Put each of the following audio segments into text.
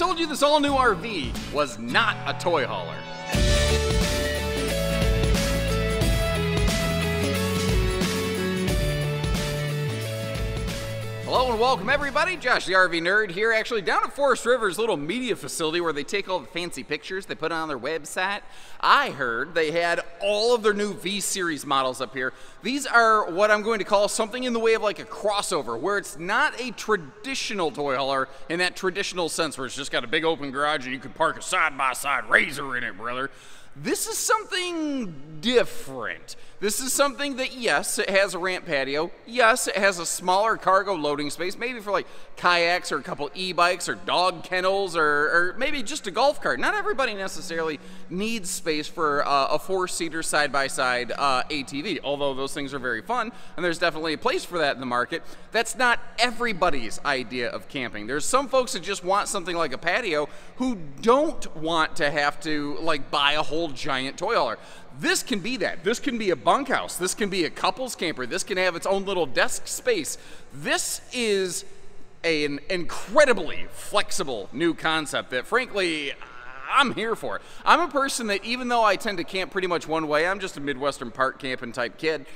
told you this all new RV was not a toy hauler. Hello and welcome everybody. Josh the RV Nerd here, actually down at Forest River's little media facility where they take all the fancy pictures they put on their website. I heard they had all of their new V Series models up here. These are what I'm going to call something in the way of like a crossover, where it's not a traditional toy hauler in that traditional sense where it's just got a big open garage and you can park a side by side RZR in it, brother. This is something different. This is something that, yes, it has a ramp patio. Yes, it has a smaller cargo loading space, maybe for like kayaks or a couple e bikes or dog kennels or, or, maybe just a golf cart. Not everybody necessarily needs space for uh, a four seater side by side uh, ATV, although those things are very fun and there's definitely a place for that in the market. That's not everybody's idea of camping. There's some folks that just want something like a patio who don't want to have to like buy a whole giant toy hauler. This can be that. This can be a bunkhouse. This can be a couples camper. This can have its own little desk space. This is an incredibly flexible new concept that, frankly, I'm here for. I'm a person that, even though I tend to camp pretty much one way, I'm just a Midwestern park camping type kid.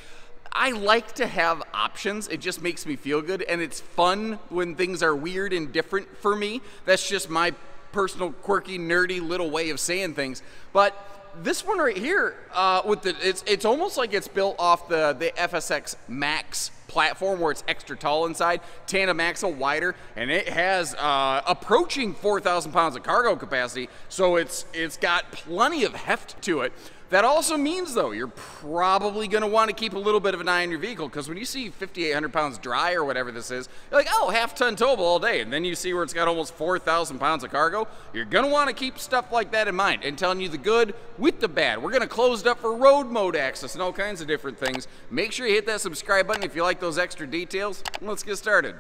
I like to have options. It just makes me feel good, and it's fun when things are weird and different for me. That's just my personal, quirky, nerdy little way of saying things. But this one right here, uh, with the it's it's almost like it's built off the the FSX Max platform where it's extra tall inside, tandem axle wider, and it has uh, approaching 4,000 pounds of cargo capacity. So it's it's got plenty of heft to it. That also means, though, you're probably going to want to keep a little bit of an eye on your vehicle because when you see 5,800 pounds dry or whatever this is, you're like, oh, half ton towable all day. And then you see where it's got almost 4,000 pounds of cargo. You're going to want to keep stuff like that in mind and telling you the good with the bad. We're going to close it up for road mode access and all kinds of different things. Make sure you hit that subscribe button if you like those extra details. Let's get started.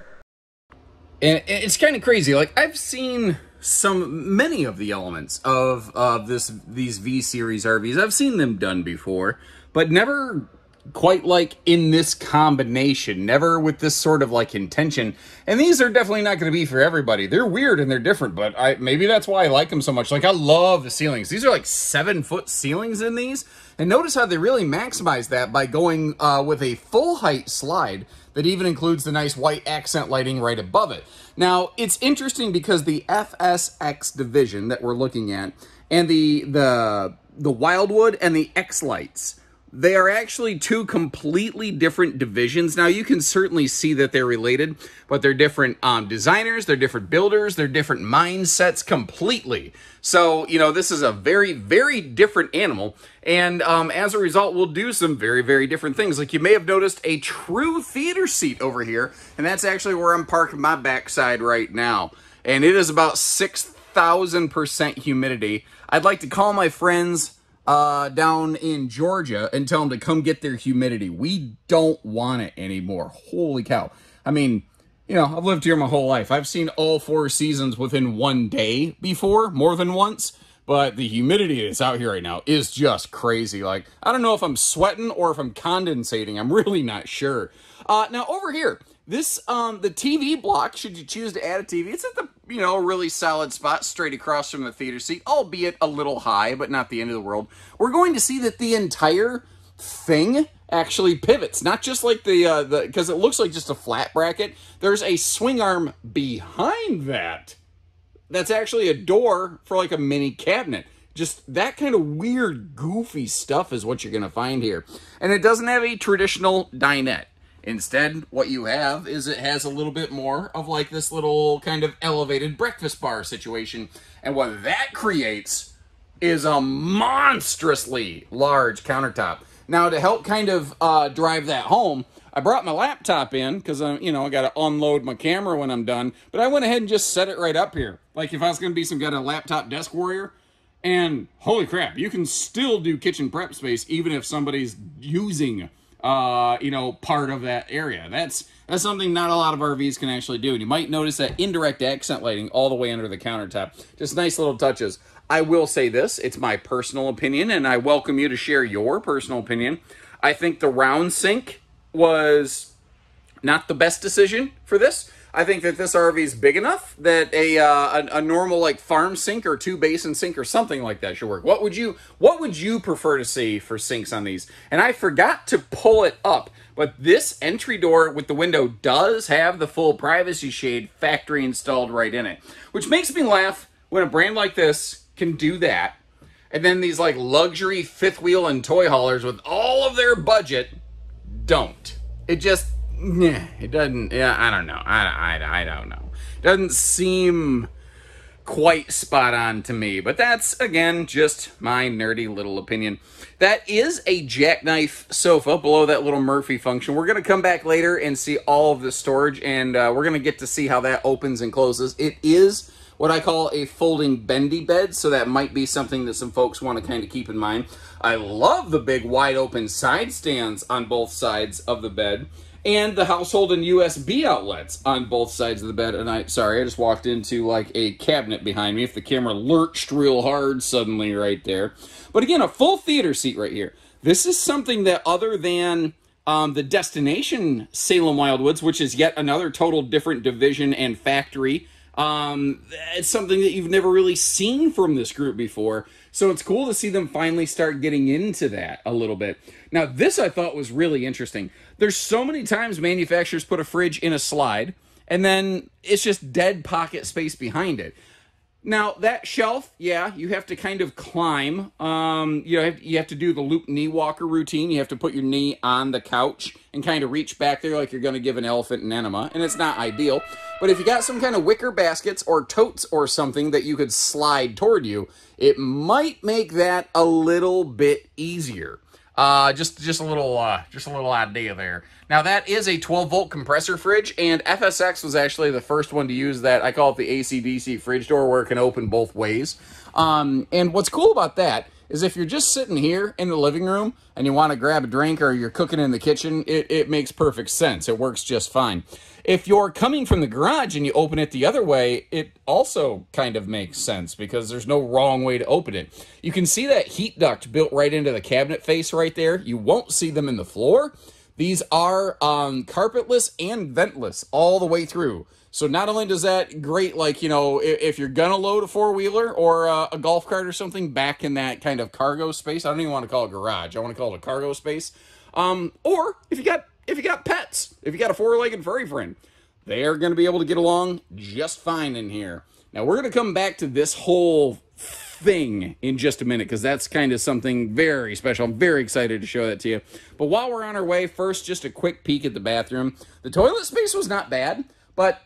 And it's kind of crazy. Like, I've seen some many of the elements of of this these V series RVs. I've seen them done before, but never quite like in this combination, never with this sort of like intention. And these are definitely not going to be for everybody. They're weird and they're different, but I maybe that's why I like them so much. Like I love the ceilings. These are like seven foot ceilings in these. And notice how they really maximize that by going uh, with a full height slide that even includes the nice white accent lighting right above it. Now, it's interesting because the FSX division that we're looking at and the the the Wildwood and the X-Lites they are actually two completely different divisions. Now, you can certainly see that they're related, but they're different um, designers, they're different builders, they're different mindsets completely. So, you know, this is a very, very different animal. And um, as a result, we'll do some very, very different things. Like you may have noticed a true theater seat over here, and that's actually where I'm parking my backside right now. And it is about 6,000% humidity. I'd like to call my friends uh, down in Georgia and tell them to come get their humidity. We don't want it anymore. Holy cow. I mean, you know, I've lived here my whole life. I've seen all four seasons within one day before, more than once. But the humidity that's out here right now is just crazy. Like, I don't know if I'm sweating or if I'm condensating. I'm really not sure. Uh, now, over here, this, um, the TV block, should you choose to add a TV, it's at the, you know, really solid spot straight across from the theater seat, albeit a little high, but not the end of the world. We're going to see that the entire thing actually pivots, not just like the, uh, the, because it looks like just a flat bracket. There's a swing arm behind that. That's actually a door for like a mini cabinet. Just that kind of weird, goofy stuff is what you're going to find here. And it doesn't have a traditional dinette. Instead, what you have is it has a little bit more of like this little kind of elevated breakfast bar situation. And what that creates is a monstrously large countertop. Now, to help kind of uh, drive that home, I brought my laptop in because I'm, you know, I got to unload my camera when I'm done. But I went ahead and just set it right up here. Like if I was going to be some kind of laptop desk warrior. And holy crap, you can still do kitchen prep space even if somebody's using uh, you know, part of that area. That's that's something not a lot of RVs can actually do. And you might notice that indirect accent lighting all the way under the countertop. Just nice little touches. I will say this, it's my personal opinion, and I welcome you to share your personal opinion. I think the round sink was not the best decision for this. I think that this RV is big enough that a, uh, a, a normal like farm sink or two basin sink or something like that should work. What would you What would you prefer to see for sinks on these? And I forgot to pull it up, but this entry door with the window does have the full privacy shade factory installed right in it, which makes me laugh when a brand like this can do that. And then these like luxury fifth wheel and toy haulers with all of their budget don't. It just, yeah, it doesn't, yeah, I don't know. I, I, I don't know. Doesn't seem quite spot on to me, but that's, again, just my nerdy little opinion. That is a jackknife sofa below that little Murphy function. We're going to come back later and see all of the storage, and uh, we're going to get to see how that opens and closes. It is what I call a folding bendy bed, so that might be something that some folks want to kind of keep in mind. I love the big wide open side stands on both sides of the bed and the household and USB outlets on both sides of the bed. And I, sorry, I just walked into like a cabinet behind me if the camera lurched real hard suddenly right there. But again, a full theater seat right here. This is something that other than um, the destination Salem Wildwoods, which is yet another total different division and factory um, it's something that you've never really seen from this group before. So it's cool to see them finally start getting into that a little bit. Now, this I thought was really interesting. There's so many times manufacturers put a fridge in a slide and then it's just dead pocket space behind it. Now that shelf, yeah, you have to kind of climb. Um, you know, you have to do the loop knee walker routine. You have to put your knee on the couch and kind of reach back there like you're going to give an elephant an enema, and it's not ideal. But if you got some kind of wicker baskets or totes or something that you could slide toward you, it might make that a little bit easier. Uh, just just a little uh, just a little idea there. Now that is a 12 volt compressor fridge, and FSX was actually the first one to use that. I call it the AC/DC fridge door, where it can open both ways. Um, and what's cool about that is if you're just sitting here in the living room and you want to grab a drink or you're cooking in the kitchen, it, it makes perfect sense. It works just fine. If you're coming from the garage and you open it the other way, it also kind of makes sense because there's no wrong way to open it. You can see that heat duct built right into the cabinet face right there. You won't see them in the floor. These are um, carpetless and ventless all the way through. So not only does that great, like, you know, if, if you're going to load a four-wheeler or uh, a golf cart or something back in that kind of cargo space, I don't even want to call it garage. I want to call it a cargo space. Um, or if you got if you got pets, if you got a four-legged furry friend, they are going to be able to get along just fine in here. Now, we're going to come back to this whole thing in just a minute because that's kind of something very special. I'm very excited to show that to you. But while we're on our way, first, just a quick peek at the bathroom. The toilet space was not bad, but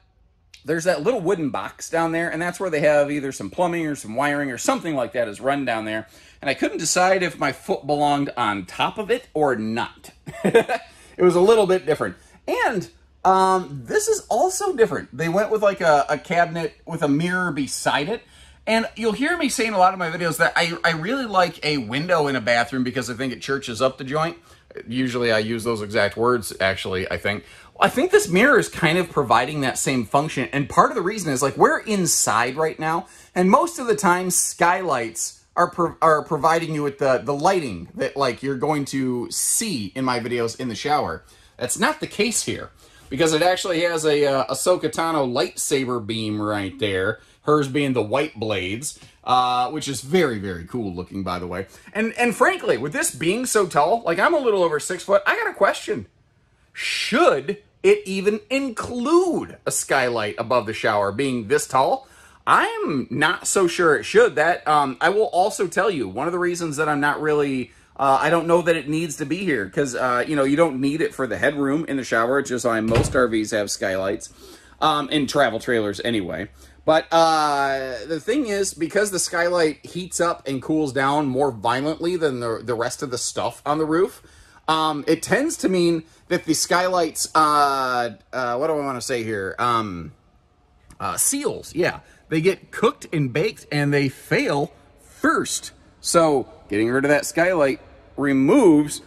there's that little wooden box down there, and that's where they have either some plumbing or some wiring or something like that is run down there. And I couldn't decide if my foot belonged on top of it or not. it was a little bit different. And um, this is also different. They went with like a, a cabinet with a mirror beside it. And you'll hear me say in a lot of my videos that I, I really like a window in a bathroom because I think it churches up the joint. Usually I use those exact words, actually, I think. I think this mirror is kind of providing that same function. And part of the reason is like we're inside right now. And most of the time skylights are, pro are providing you with the, the lighting that like you're going to see in my videos in the shower. That's not the case here because it actually has a uh, Ahsoka Tano lightsaber beam right there. Hers being the white blades, uh, which is very, very cool looking, by the way. And and frankly, with this being so tall, like I'm a little over six foot, I got a question. Should it even include a skylight above the shower being this tall? I'm not so sure it should. That um, I will also tell you, one of the reasons that I'm not really uh, I don't know that it needs to be here because, uh, you know, you don't need it for the headroom in the shower. It's just why most RVs have skylights um, in travel trailers anyway. But uh, the thing is, because the skylight heats up and cools down more violently than the, the rest of the stuff on the roof, um, it tends to mean that the skylights, uh, uh, what do I want to say here? Um, uh, seals, yeah. They get cooked and baked and they fail first. So getting rid of that skylight removes,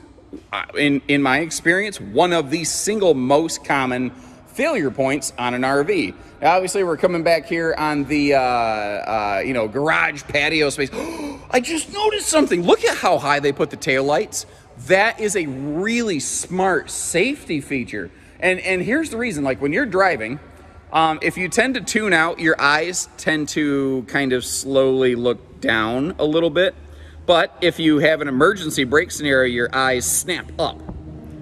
uh, in, in my experience, one of the single most common failure points on an RV. Now, obviously, we're coming back here on the, uh, uh, you know, garage patio space. I just noticed something. Look at how high they put the tail lights. That is a really smart safety feature. And, and here's the reason, like when you're driving, Um, if you tend to tune out, your eyes tend to kind of slowly look down a little bit. But if you have an emergency brake scenario, your eyes snap up.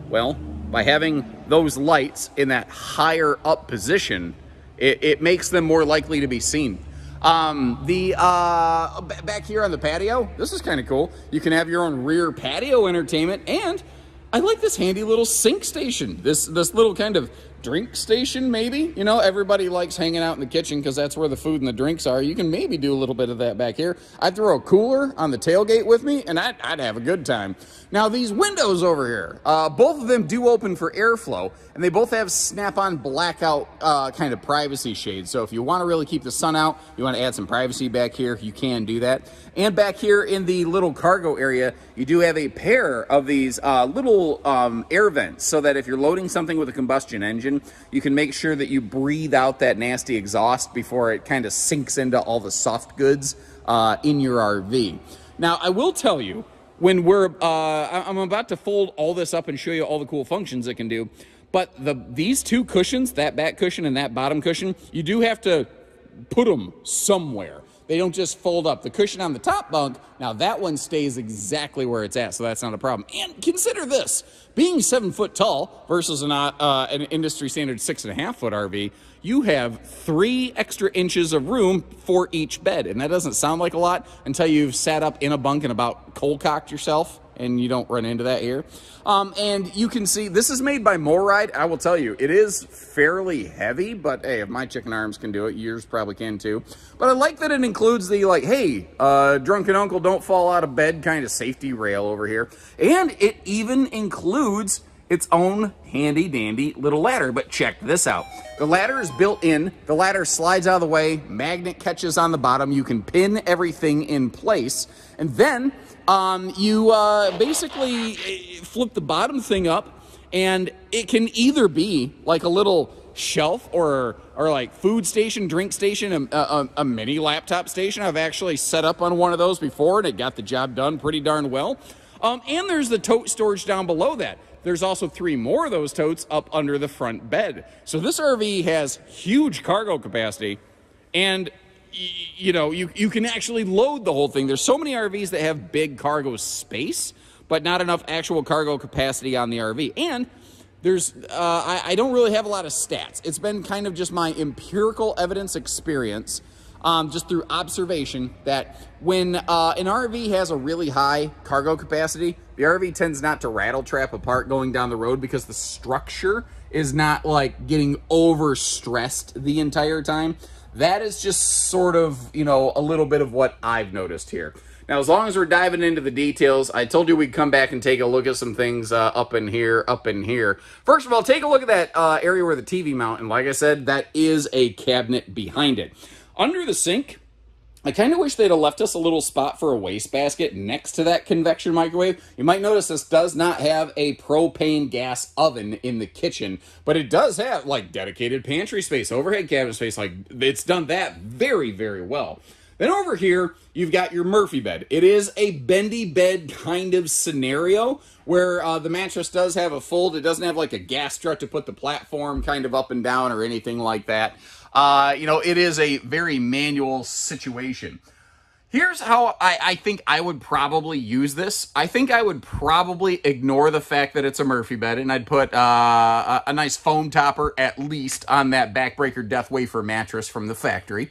Well, by having those lights in that higher up position, it, it makes them more likely to be seen. Um, the uh, back here on the patio, this is kind of cool. You can have your own rear patio entertainment, and I like this handy little sink station. This this little kind of drink station, maybe. You know, everybody likes hanging out in the kitchen because that's where the food and the drinks are. You can maybe do a little bit of that back here. I'd throw a cooler on the tailgate with me, and I'd, I'd have a good time. Now, these windows over here, uh, both of them do open for airflow, and they both have snap-on blackout uh, kind of privacy shades. So if you want to really keep the sun out, you want to add some privacy back here, you can do that. And back here in the little cargo area, you do have a pair of these uh, little um, air vents so that if you're loading something with a combustion engine, you can make sure that you breathe out that nasty exhaust before it kind of sinks into all the soft goods uh, in your RV. Now, I will tell you, when we're, uh, I'm about to fold all this up and show you all the cool functions it can do, but the these two cushions, that back cushion and that bottom cushion, you do have to put them somewhere. They don't just fold up. The cushion on the top bunk, now that one stays exactly where it's at, so that's not a problem. And consider this, being seven foot tall versus an, uh, an industry standard six and a half foot RV, you have three extra inches of room for each bed. And that doesn't sound like a lot until you've sat up in a bunk and about cold cocked yourself and you don't run into that here. Um, and you can see this is made by MORryde. I will tell you, it is fairly heavy, but hey, if my chicken arms can do it, yours probably can too. But I like that it includes the like, hey, uh, drunken uncle, don't fall out of bed kind of safety rail over here. And it even includes its own handy dandy little ladder. But check this out. The ladder is built in. The ladder slides out of the way. Magnet catches on the bottom. You can pin everything in place. And then um, you uh, basically eh, flip the bottom thing up and it can either be like a little shelf or or like food station, drink station, a, a, a, mini laptop station. I've actually set up on one of those before and it got the job done pretty darn well. Um, and there's the tote storage down below that. There's also three more of those totes up under the front bed. So this RV has huge cargo capacity and you know, you, you can actually load the whole thing. There's so many RVs that have big cargo space, but not enough actual cargo capacity on the RV. And there's, uh, I, I, don't really have a lot of stats. It's been kind of just my empirical evidence experience, um, just through observation, that when uh, an RV has a really high cargo capacity, the RV tends not to rattle trap apart going down the road because the structure is not like getting overstressed the entire time. That is just sort of, you know, a little bit of what I've noticed here. Now, as long as we're diving into the details, I told you we'd come back and take a look at some things uh, up in here, up in here. First of all, take a look at that uh, area where the TV mount, and like I said, that is a cabinet behind it. Under the sink, I kind of wish they'd have left us a little spot for a wastebasket next to that convection microwave. You might notice this does not have a propane gas oven in the kitchen, but it does have like dedicated pantry space, overhead cabinet space. Like it's done that very, very well. Then over here, you've got your Murphy bed. It is a bendy bed kind of scenario where uh, the mattress does have a fold. It doesn't have like a gas strut to put the platform kind of up and down or anything like that. Uh, you know, it is a very manual situation. Here's how I, I, think I would probably use this. I think I would probably ignore the fact that it's a Murphy bed, and I'd put uh, a, a, nice foam topper at least on that backbreaker death wafer mattress from the factory.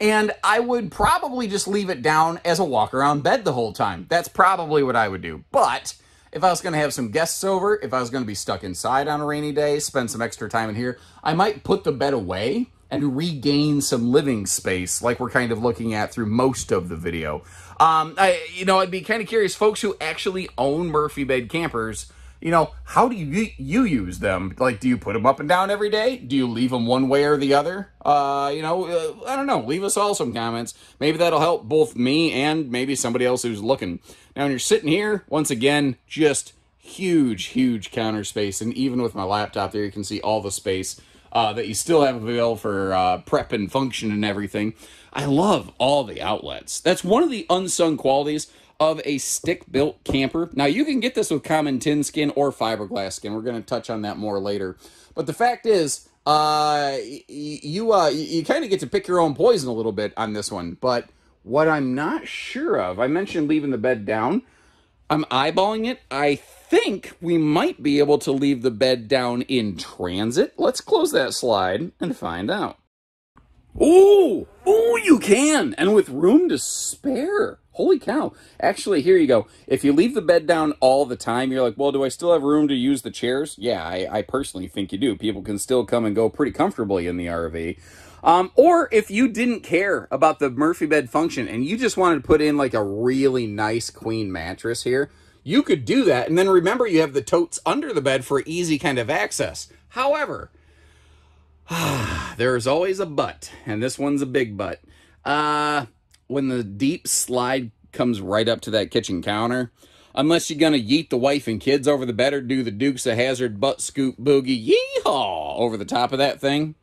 And I would probably just leave it down as a walk-around bed the whole time. That's probably what I would do. But if I was going to have some guests over, if I was going to be stuck inside on a rainy day, spend some extra time in here, I might put the bed away and regain some living space like we're kind of looking at through most of the video. Um, I, you know, I'd be kind of curious, folks who actually own Murphy bed campers, you know, how do you you use them? Like, do you put them up and down every day? Do you leave them one way or the other? Uh, you know, uh, I don't know. Leave us all some comments. Maybe that'll help both me and maybe somebody else who's looking. Now, when you're sitting here, once again, just huge, huge counter space. And even with my laptop there, you can see all the space uh, that you still have available for uh, prep and function and everything. I love all the outlets. That's one of the unsung qualities of a stick-built camper. Now, you can get this with common tin skin or fiberglass skin. We're going to touch on that more later. But the fact is, uh, you uh, you kind of get to pick your own poison a little bit on this one. But what I'm not sure of, I mentioned leaving the bed down. I'm eyeballing it. I think we might be able to leave the bed down in transit. Let's close that slide and find out. Oh, oh, you can, and with room to spare. Holy cow. Actually, here you go. If you leave the bed down all the time, you're like, well, do I still have room to use the chairs? Yeah, I, I personally think you do. People can still come and go pretty comfortably in the RV. Um, or if you didn't care about the Murphy bed function and you just wanted to put in like a really nice queen mattress here, you could do that. And then remember, you have the totes under the bed for easy kind of access. However, there's always a but, and this one's a big but. Uh, when the deep slide comes right up to that kitchen counter, unless you're gonna yeet the wife and kids over the bed or do the Dukes of Hazzard butt scoop boogie yeehaw over the top of that thing,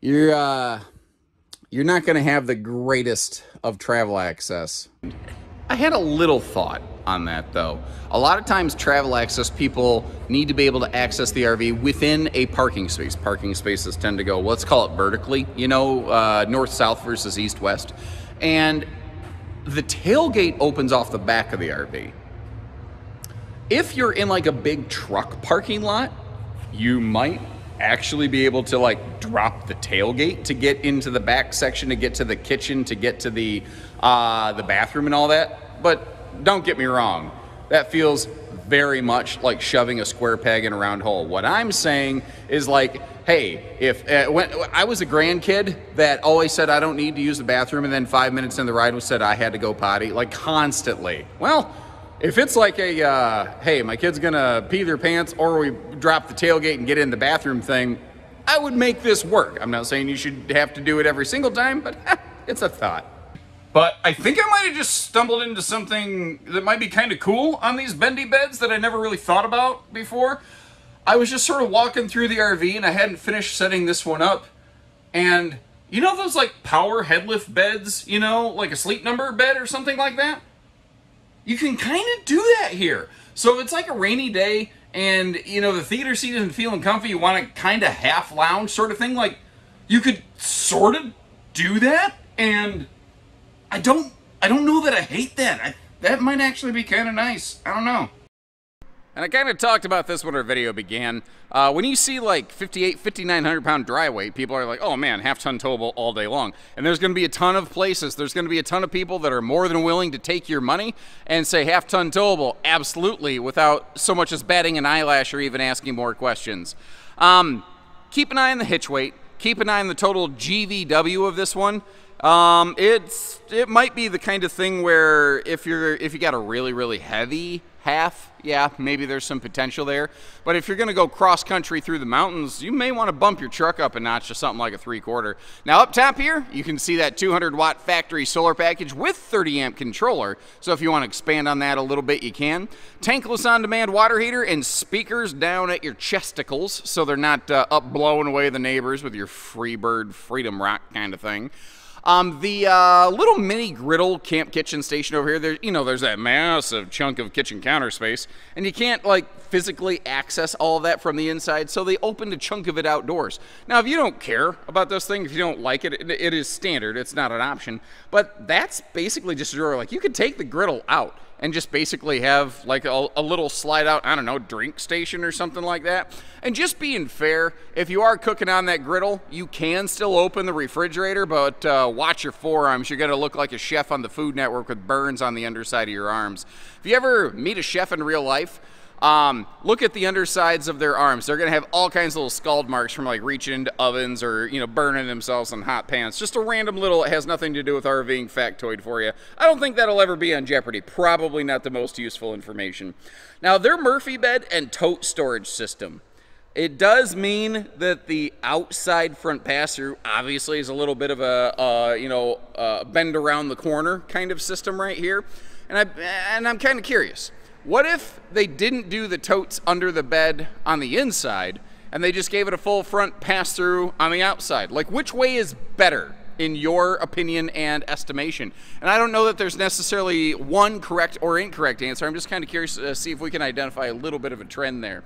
you're uh, you're not gonna have the greatest of travel access. I had a little thought on that though. A lot of times travel access people need to be able to access the RV within a parking space. Parking spaces tend to go, let's call it vertically, you know, uh, north-south versus east-west. And the tailgate opens off the back of the RV. If you're in like a big truck parking lot, you might actually be able to like drop the tailgate to get into the back section, to get to the kitchen, to get to the uh, the bathroom and all that. But don't get me wrong, that feels very much like shoving a square peg in a round hole. What I'm saying is like, hey, if uh, when I was a grandkid that always said I don't need to use the bathroom, and then five minutes in the ride was said I had to go potty, like constantly. Well, if it's like a, uh, hey, my kid's gonna pee their pants, or we drop the tailgate and get in the bathroom thing, I would make this work. I'm not saying you should have to do it every single time, but it's a thought. But I think I might have just stumbled into something that might be kind of cool on these bendy beds that I never really thought about before. I was just sort of walking through the RV and I hadn't finished setting this one up. And you know those like power headlift beds, you know, like a sleep number bed or something like that? You can kind of do that here. So if it's like a rainy day and, you know, the theater seat isn't feeling comfy, you want to kind of half lounge sort of thing, like, you could sort of do that and I don't I don't know that I hate that. I, that might actually be kind of nice. I don't know. And I kind of talked about this when our video began. Uh, when you see like 58, 5,900 pound dry weight, people are like, oh man, half ton towable all day long. And there's going to be a ton of places. There's going to be a ton of people that are more than willing to take your money and say half ton towable, absolutely, without so much as batting an eyelash or even asking more questions. Um, keep an eye on the hitch weight. Keep an eye on the total GVW of this one. Um, it's it might be the kind of thing where if you're if you got a really really heavy half, yeah, maybe there's some potential there. But if you're going to go cross country through the mountains, you may want to bump your truck up a notch to something like a three quarter. Now up top here, you can see that 200 watt factory solar package with 30 amp controller. So if you want to expand on that a little bit, you can. Tankless on demand water heater and speakers down at your chesticles so they're not uh, up blowing away the neighbors with your Freebird Freedom Rock kind of thing. Um, the uh, little mini griddle camp kitchen station over here, there, you know, there's that massive chunk of kitchen counter space, and you can't like physically access all of that from the inside, so they opened a chunk of it outdoors. Now, if you don't care about this thing, if you don't like it, it, it is standard. It's not an option, but that's basically just a drawer. Like you could take the griddle out and just basically have like a, a, little slide out, I don't know, drink station or something like that. And just being fair, if you are cooking on that griddle, you can still open the refrigerator, but uh, watch your forearms. You're going to look like a chef on the Food Network with burns on the underside of your arms. If you ever meet a chef in real life, um, look at the undersides of their arms. They're going to have all kinds of little scald marks from like reaching into ovens or, you know, burning themselves on hot pans. Just a random little, it has nothing to do with RVing factoid for you. I don't think that'll ever be on Jeopardy. Probably not the most useful information. Now, their Murphy bed and tote storage system. It does mean that the outside front pass-through obviously is a little bit of a, uh, you know, uh, bend around the corner kind of system right here. And, I, and I'm kind of curious. What if they didn't do the totes under the bed on the inside and they just gave it a full front pass through on the outside? Like, which way is better? in your opinion and estimation? And I don't know that there's necessarily one correct or incorrect answer. I'm just kind of curious to see if we can identify a little bit of a trend there.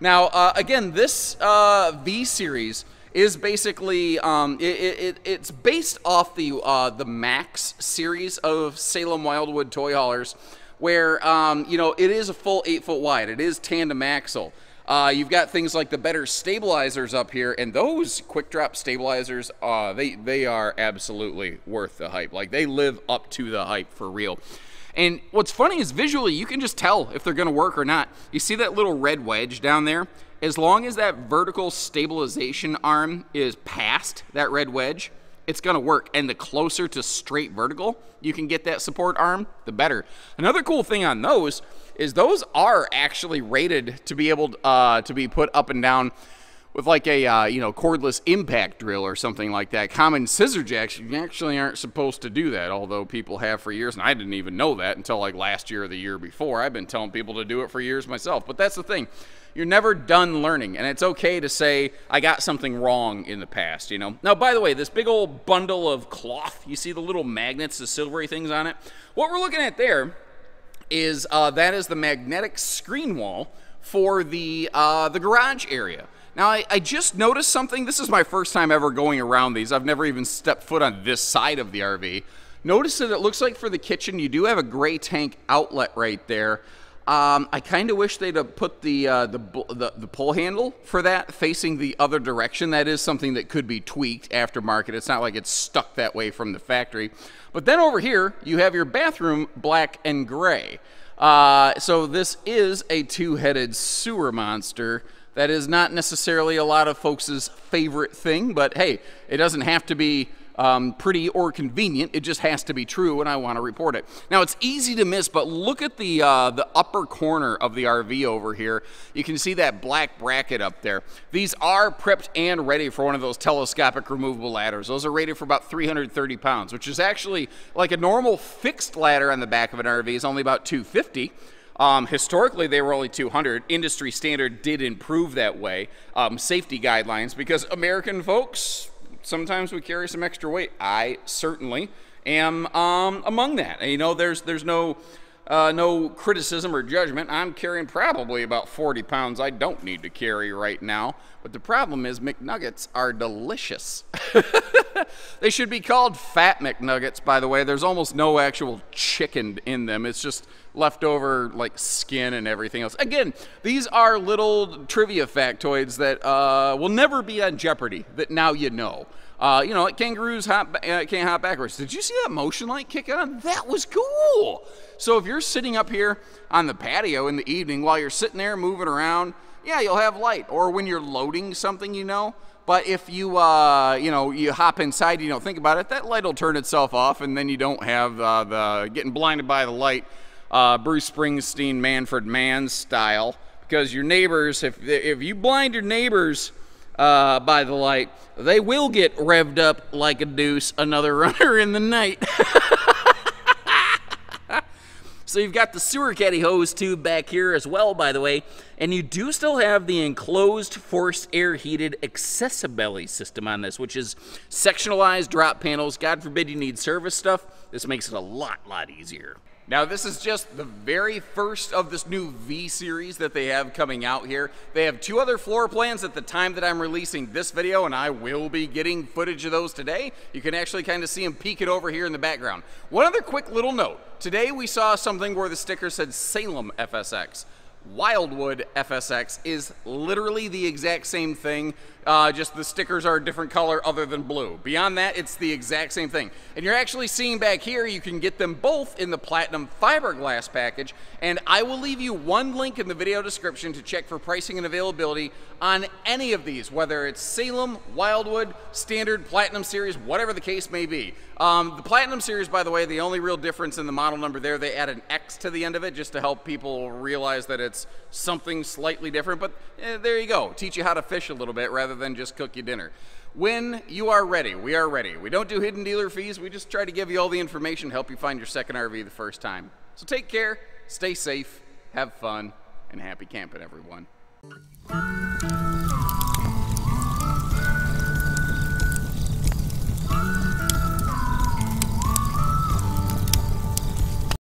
Now, uh, again, this uh, V series is basically um, it, it, it's based off the uh, the Max series of Salem Wildwood toy haulers, where um, you know it is a full eight foot wide. It is tandem axle. Uh, you've got things like the better stabilizers up here, and those quick drop stabilizers, uh, they they are absolutely worth the hype. Like they live up to the hype for real. And what's funny is visually, you can just tell if they're going to work or not. You see that little red wedge down there? As long as that vertical stabilization arm is past that red wedge, it's going to work. And the closer to straight vertical you can get that support arm, the better. Another cool thing on those is those are actually rated to be able uh, to be put up and down with like a uh, you know cordless impact drill or something like that. Common scissor jacks you actually aren't supposed to do that, although people have for years, and I didn't even know that until like last year or the year before. I've been telling people to do it for years myself, but that's the thing. You're never done learning, and it's okay to say I got something wrong in the past. You know. Now, by the way, this big old bundle of cloth, you see the little magnets, the silvery things on it. What we're looking at there is uh, that is the magnetic screen wall for the uh, the garage area. Now, I, I, just noticed something. This is my first time ever going around these. I've never even stepped foot on this side of the RV. Notice that it looks like for the kitchen, you do have a gray tank outlet right there. Um, I kind of wish they'd have put the, uh, the, the, the pull handle for that facing the other direction. That is something that could be tweaked aftermarket. It's not like it's stuck that way from the factory. But then over here, you have your bathroom black and gray. Uh, so this is a two-headed sewer monster. That is not necessarily a lot of folks' favorite thing, but hey, it doesn't have to be um, pretty or convenient. It just has to be true, and I want to report it. Now, it's easy to miss, but look at the, uh, the upper corner of the RV over here. You can see that black bracket up there. These are prepped and ready for one of those telescopic removable ladders. Those are rated for about 330 pounds, which is actually like a normal fixed ladder on the back of an RV is only about 250. Um, historically, they were only 200. Industry standard did improve that way. Um, safety guidelines, because American folks, sometimes we carry some extra weight. I certainly am um, among that. And, you know, there's there's no uh, no criticism or judgment. I'm carrying probably about 40 pounds I don't need to carry right now. But the problem is McNuggets are delicious. they should be called Fat McNuggets, by the way. There's almost no actual chicken in them. It's just leftover like skin and everything else. Again, these are little trivia factoids that uh, will never be on Jeopardy. That now you know. Uh, you know, like kangaroos hop, uh, can't hop backwards. Did you see that motion light kick on? That was cool. So if you're sitting up here on the patio in the evening while you're sitting there moving around, yeah, you'll have light. Or when you're loading something, you know. But if you, uh, you know, you hop inside, you don't think about it, that light will turn itself off, and then you don't have uh, the getting blinded by the light uh, Bruce Springsteen, Manfred Mann style, because your neighbors, if if you blind your neighbors uh, by the light, they will get revved up like a deuce, another runner in the night. So you've got the sewer caddy hose tube back here as well, by the way, and you do still have the enclosed forced air heated accessibility system on this, which is sectionalized drop panels. God forbid you need service stuff. This makes it a lot, lot easier. Now, this is just the very first of this new V series that they have coming out here. They have two other floor plans at the time that I'm releasing this video, and I will be getting footage of those today. You can actually kind of see them peeking over here in the background. One other quick little note. Today we saw something where the sticker said Salem FSX. Wildwood FSX is literally the exact same thing, uh, just the stickers are a different color other than blue. Beyond that, it's the exact same thing. And you're actually seeing back here, you can get them both in the Platinum Fiberglass package, and I will leave you one link in the video description to check for pricing and availability on any of these, whether it's Salem, Wildwood, Standard, Platinum Series, whatever the case may be. Um, the Platinum Series, by the way, the only real difference in the model number there, they add an X to the end of it just to help people realize that it's something slightly different. But eh, there you go, teach you how to fish a little bit rather than just cook you dinner. When you are ready, we are ready. We don't do hidden dealer fees. We just try to give you all the information, to help you find your second RV the first time. So take care, stay safe, have fun, and happy camping, everyone.